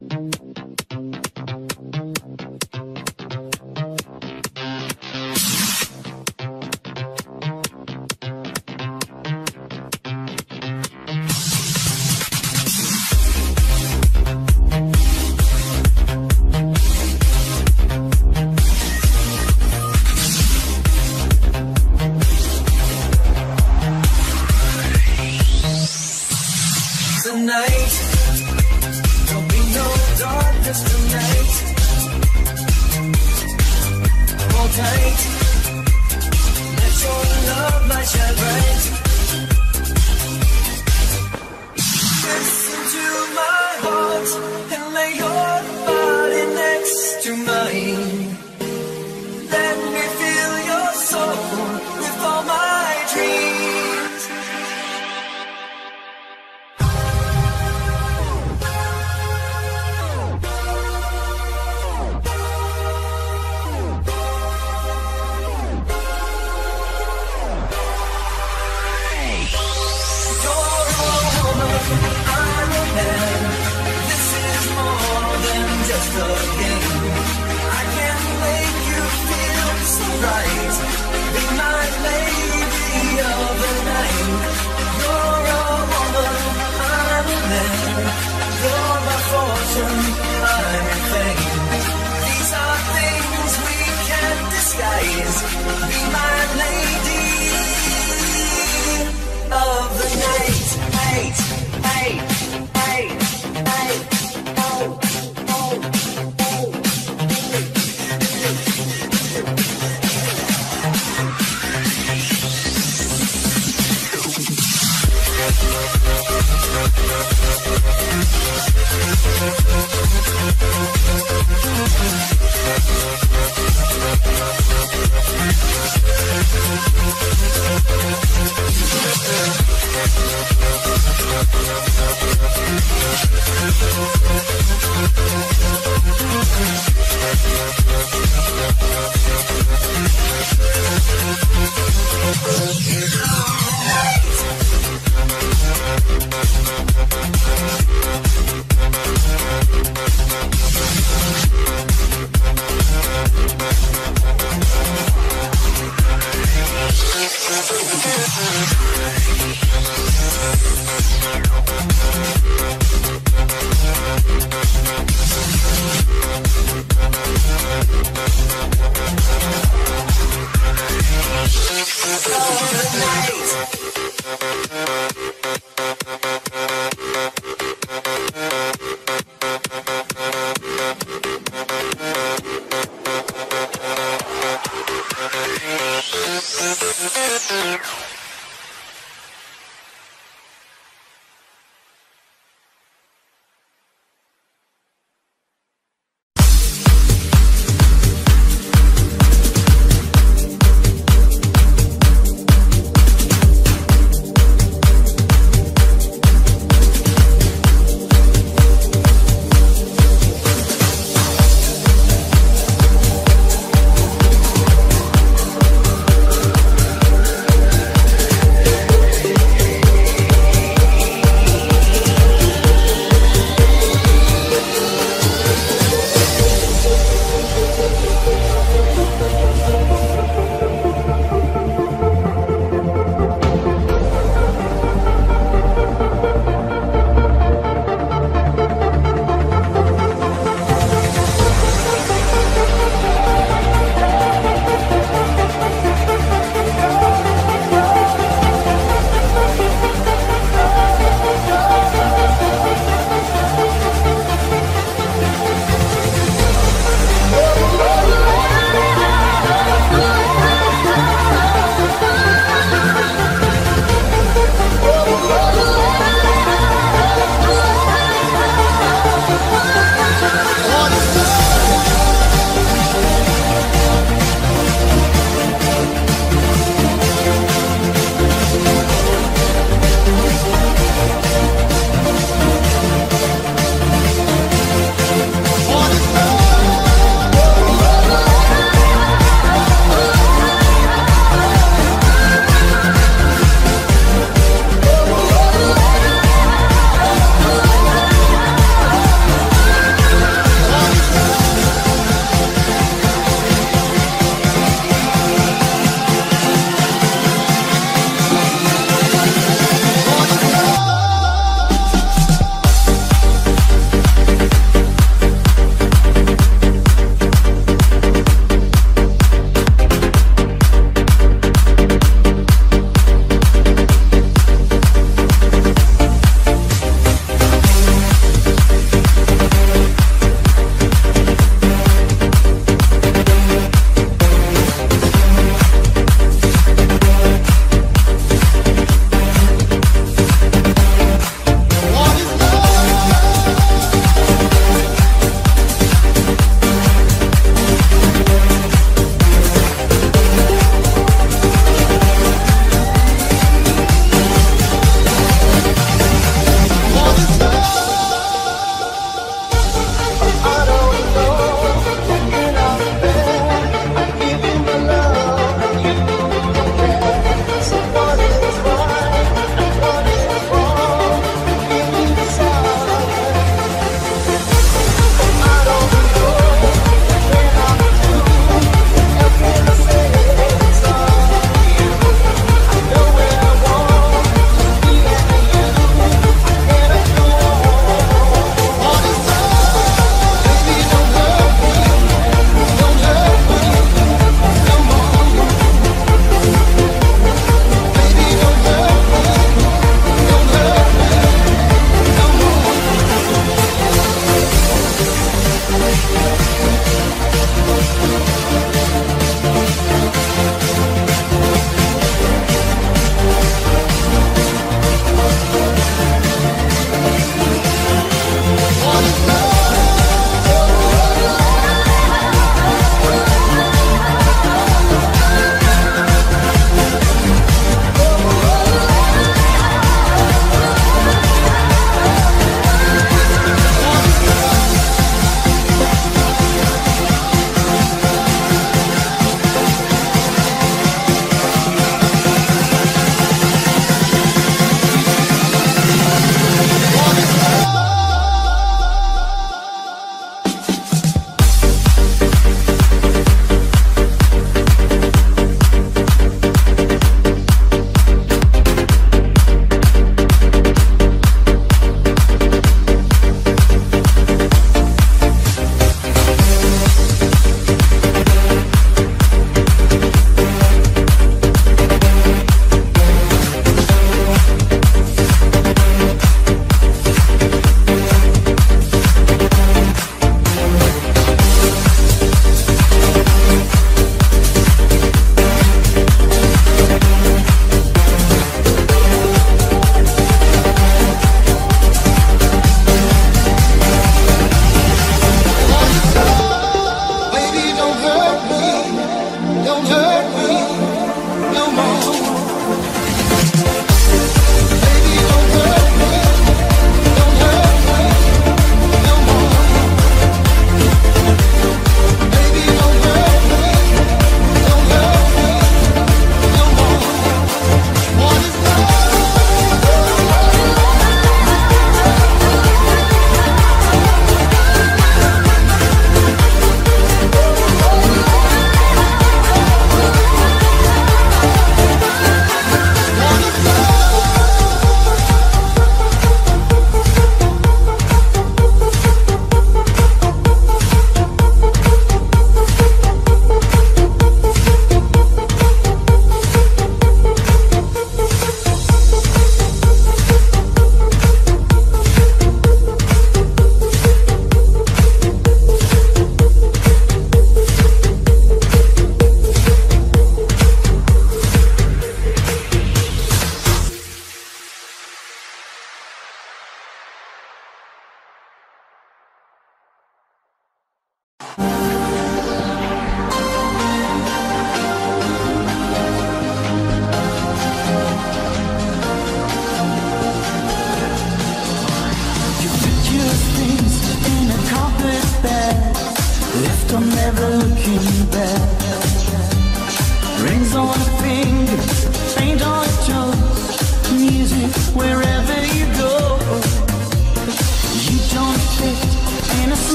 Tonight,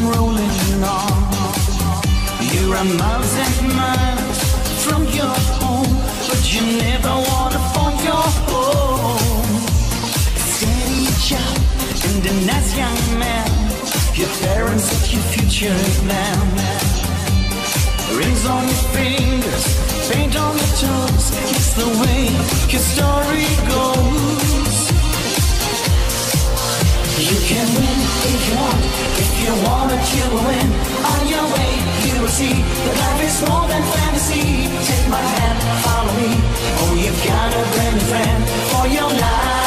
rolling on. You're a miles and miles from your home, but you never wanna find your home. Steady job and a nice young man. Your parents set your future now. Rings on your fingers, paint on your toes. It's the way your story goes. You can win if you want, if you want it, you will win. On your way, you will see that life is more than fantasy. Take my hand, follow me. Oh, you've got a brand new friend for your life.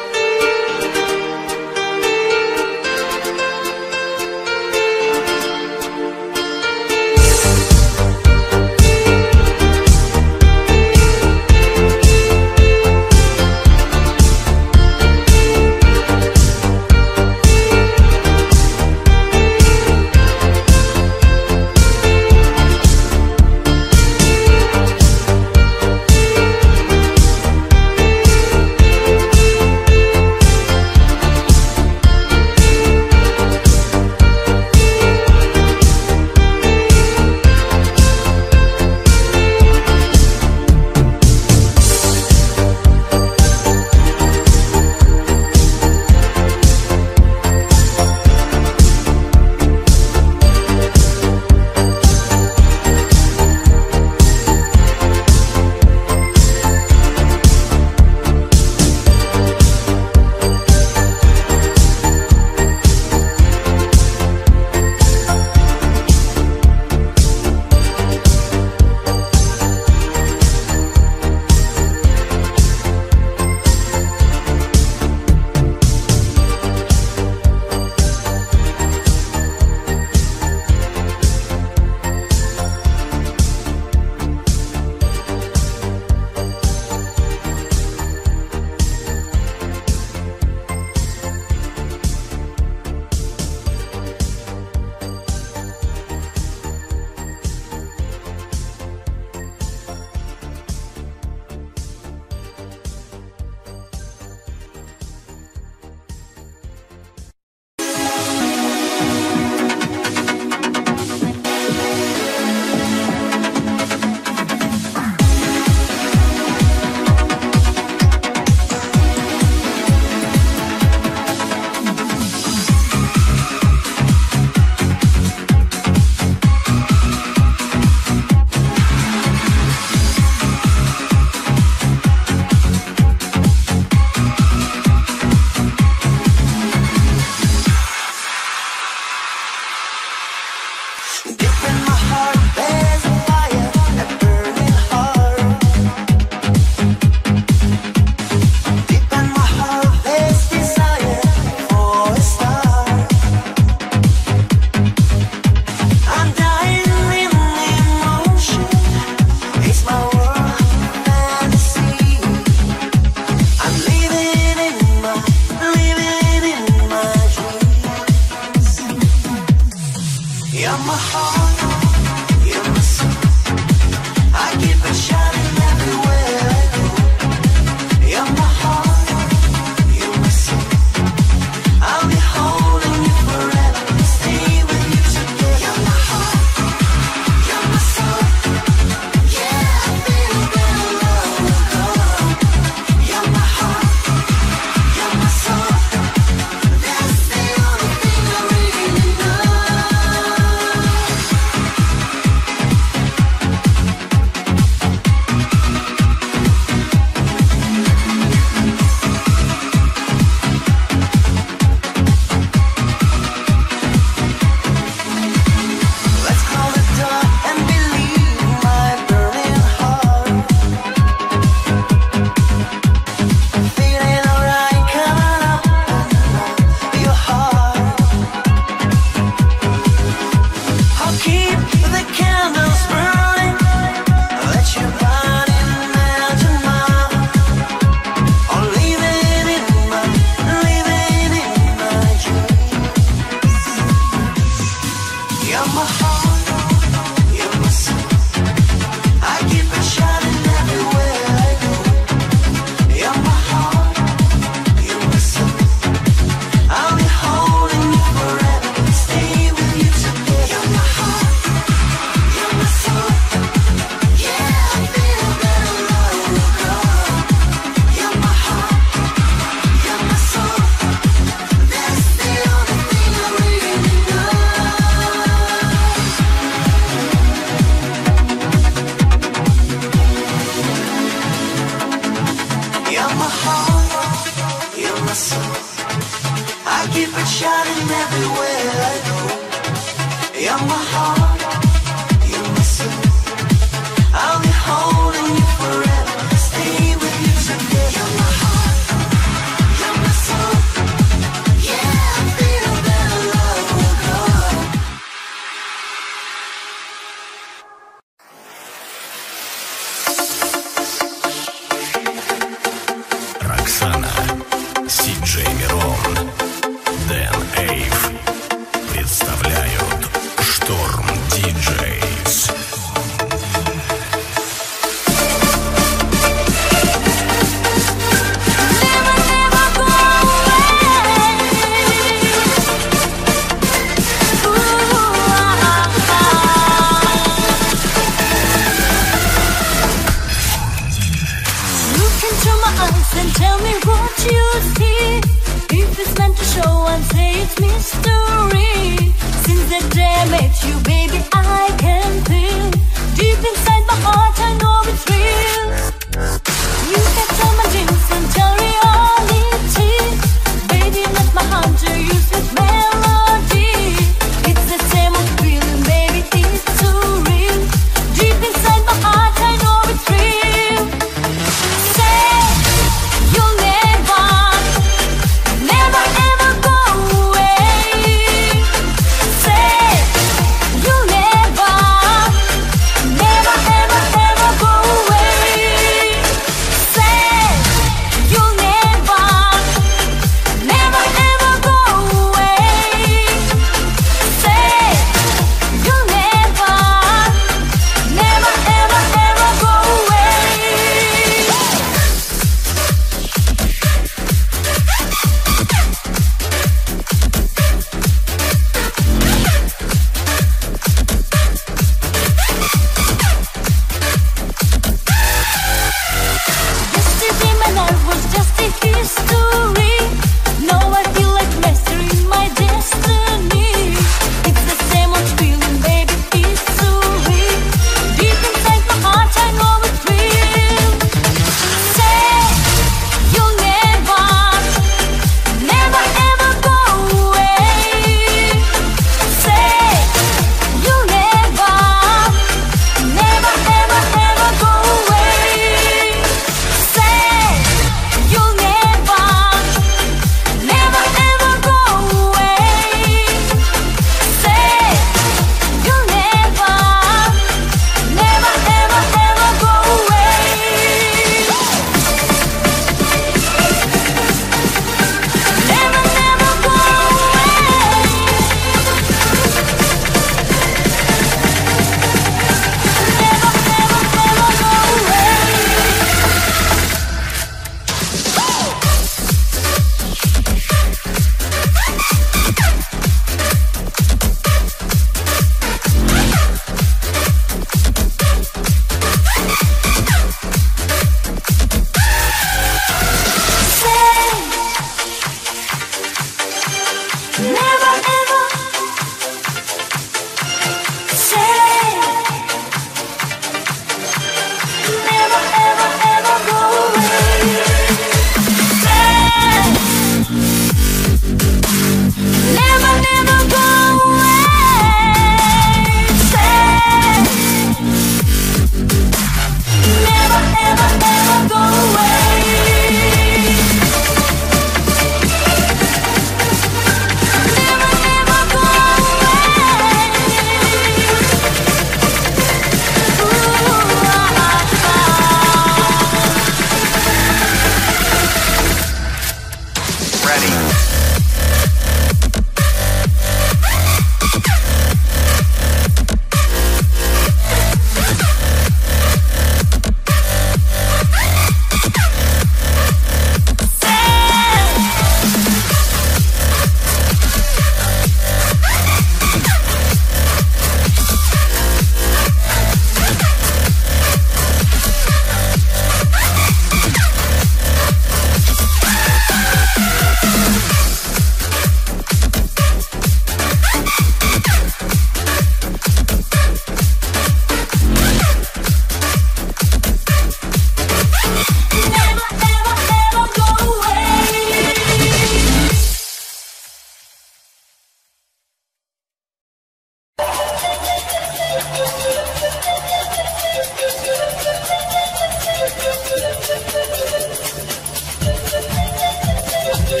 Oh,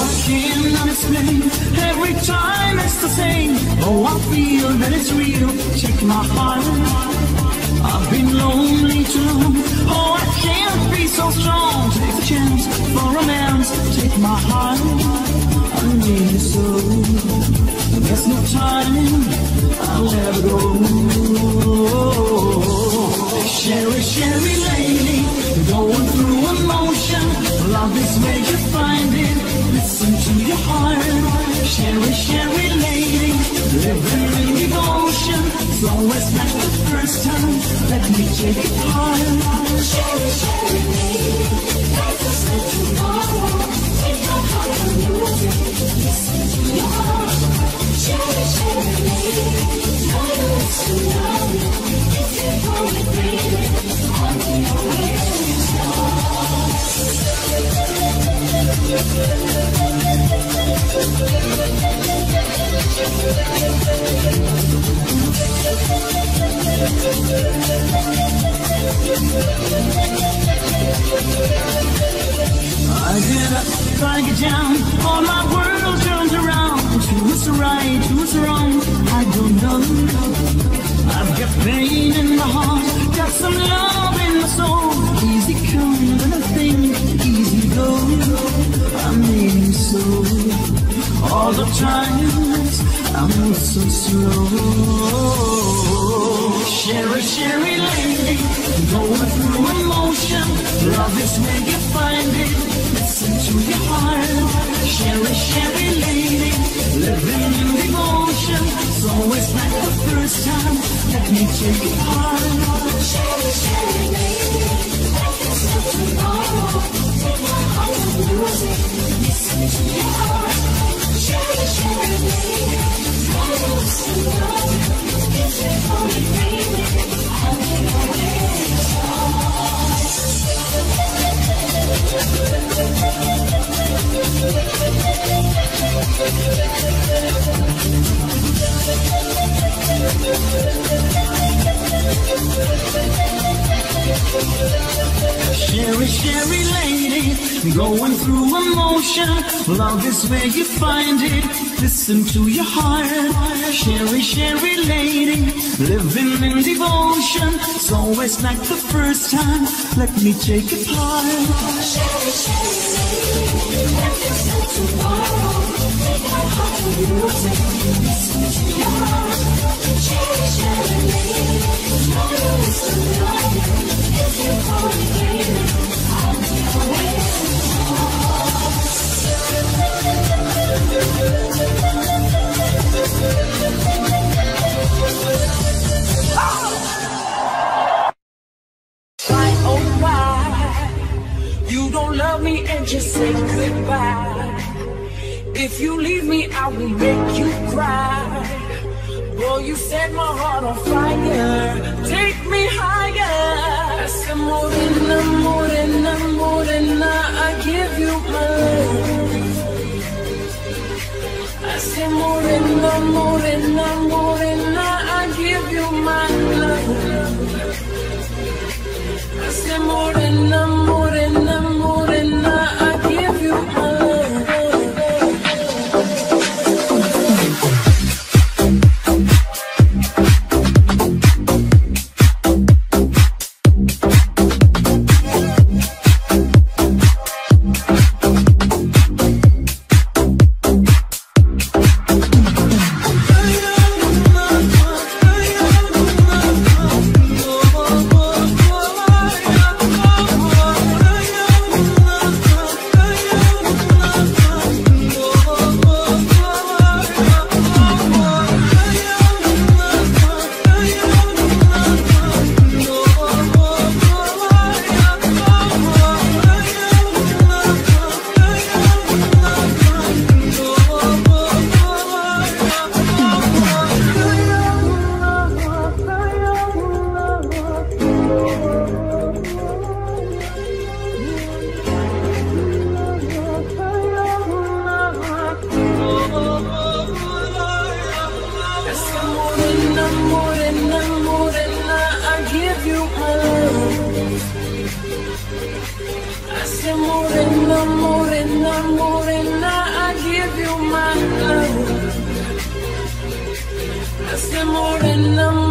I cannot explain. Every time it's the same. Oh, I feel that it's real. Check my heart. I've been lonely too. Oh, I can't be so strong. Take a chance for romance. Take my heart. There's no time. I'll never go. Cheri, Cheri lady, going through emotion. Love is where you find it. Listen to your heart. Cheri, Cheri lady, in devotion. It's always like the first time. Let me take it hard. Cheri, Cheri, lady, life is tomorrow. Take my heart lose it. Listen to your heart. Cheri, Cheri, lady, I know it's young. If you want it, I'll be your way. I get up, get down, all my world turns around. Who's right, who's wrong, I don't know. I've got pain in my heart, got some love in my soul. Easy come easy go. I'm. All the times I move so slow. Cheri, Cheri lady, going through emotion. Love is where you find it. Listen to your heart. Cheri, Cheri lady, living in devotion. It's always like the first time. Let me take it hard. Cheri, Cheri, lady, is like tomorrow. Take my heart it. Listen to your heart. Cheri, Cheri, I know it's too young. If you want it, I'll be your Cheri, Cheri lady, going through emotion. Love is where you find it. Listen to your heart. Cheri, Cheri lady, living in devotion. It's always like the first time. Let me take it part. Cheri, Cheri, lady, is like tomorrow. Take my heart and lose it. Listen to your heart. Cheri, Cheri, lady, know you want it, baby, I'll be your way. Why, why You don't love me and just say goodbye. If you leave me, I will make you cry. Boy, you set my heart on fire. Take me higher Essa morena, morena, morena I give you my love. I say morena, morena, morena I give you my love. I say morena, morena, Morena, morena, morena, I give you my love. I say morena, morena.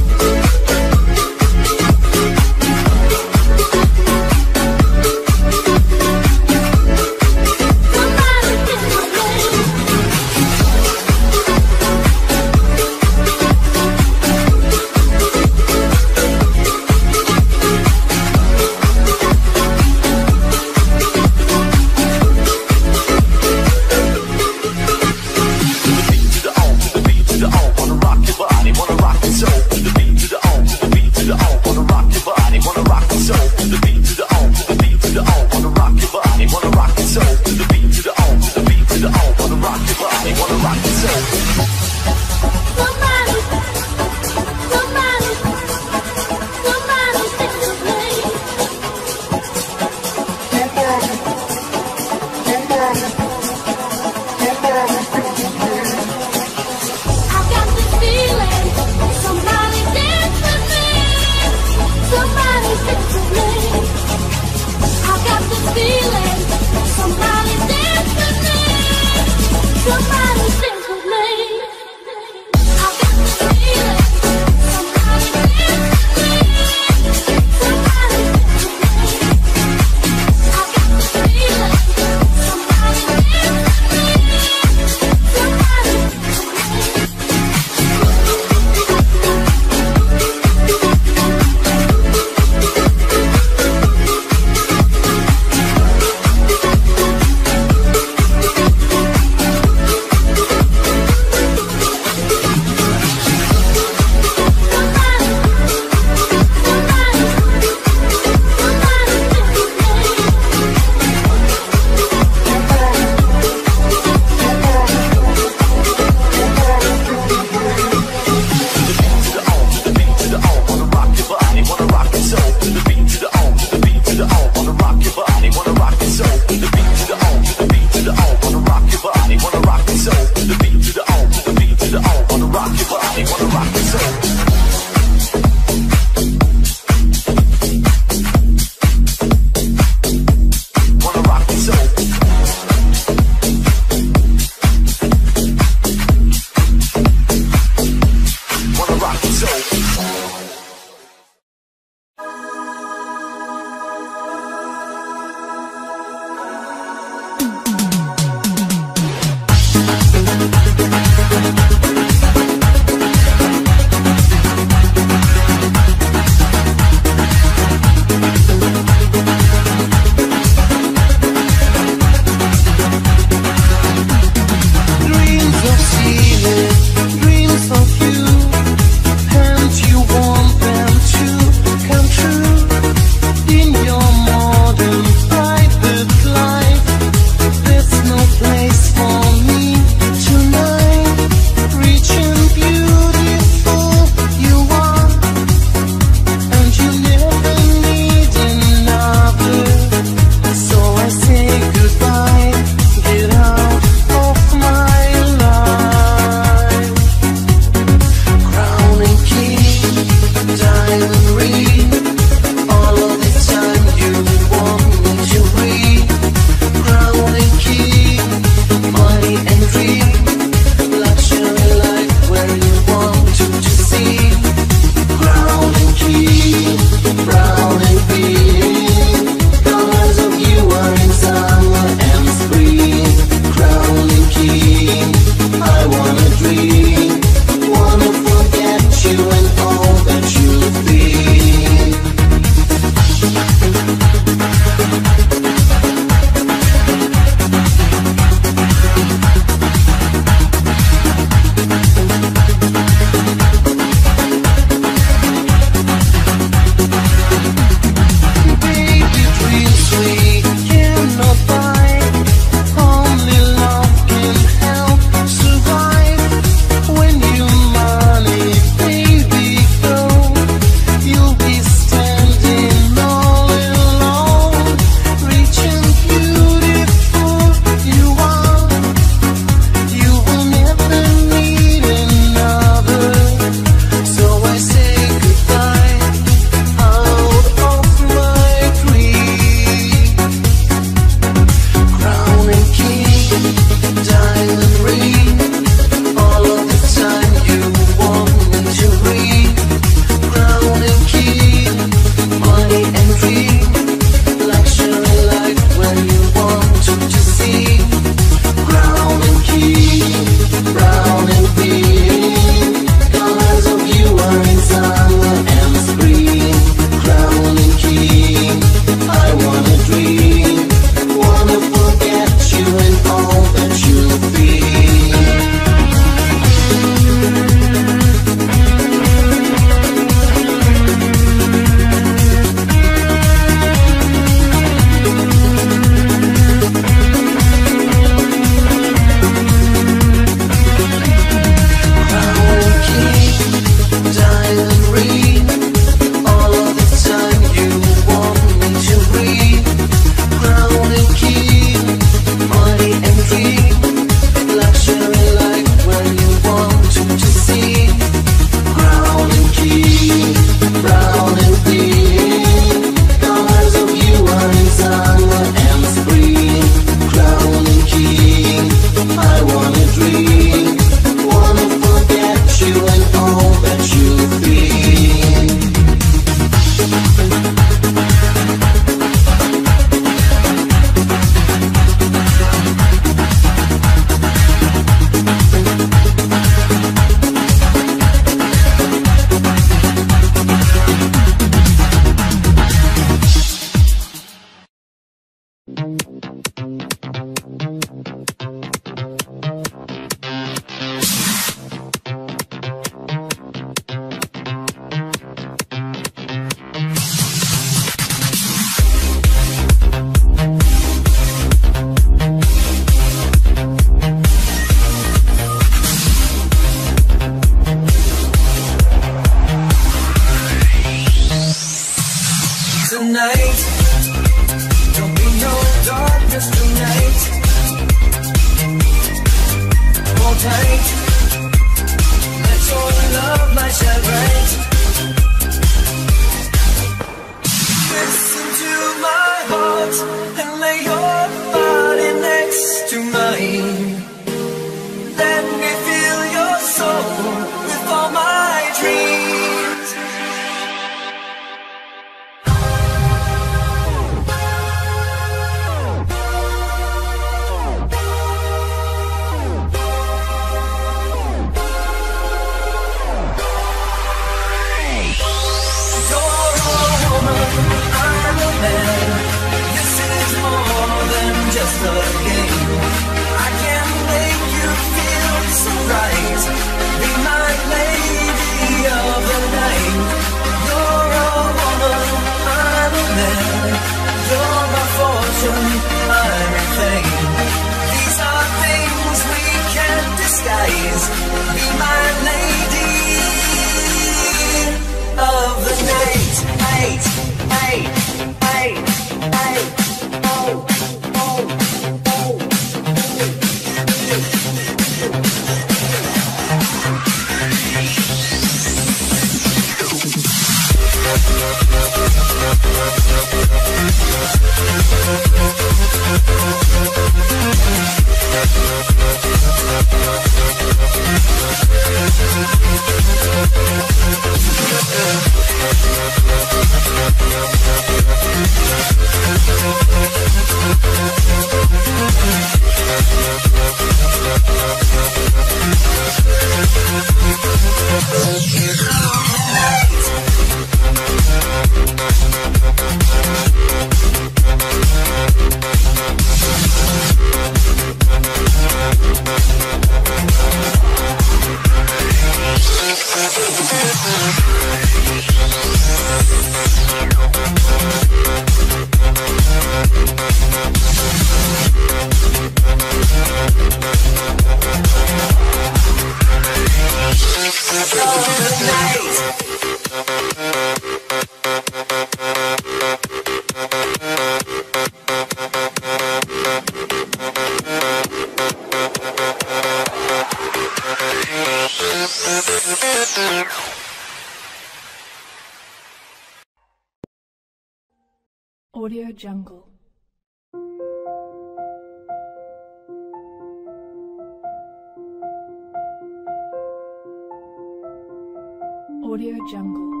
Jungle.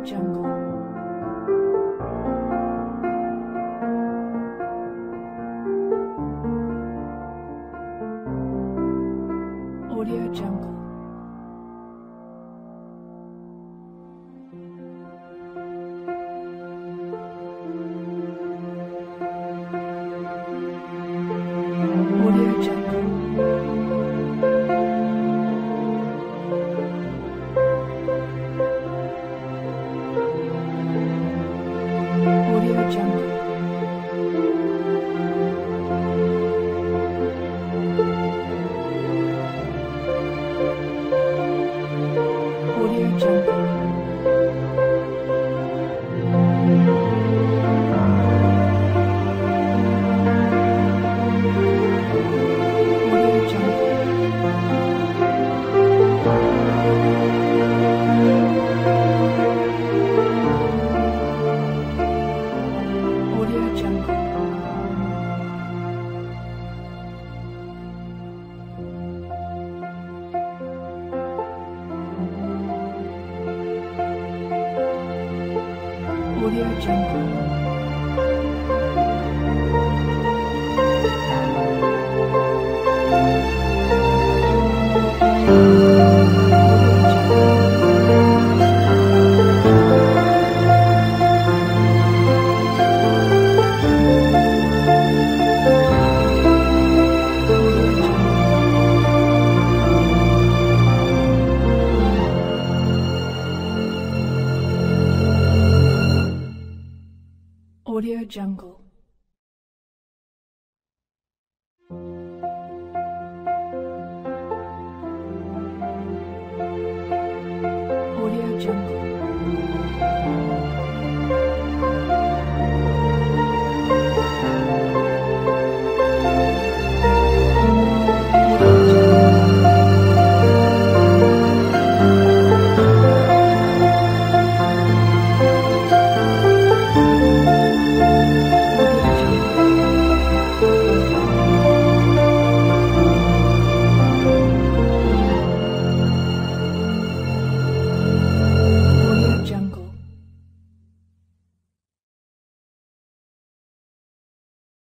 Jungle.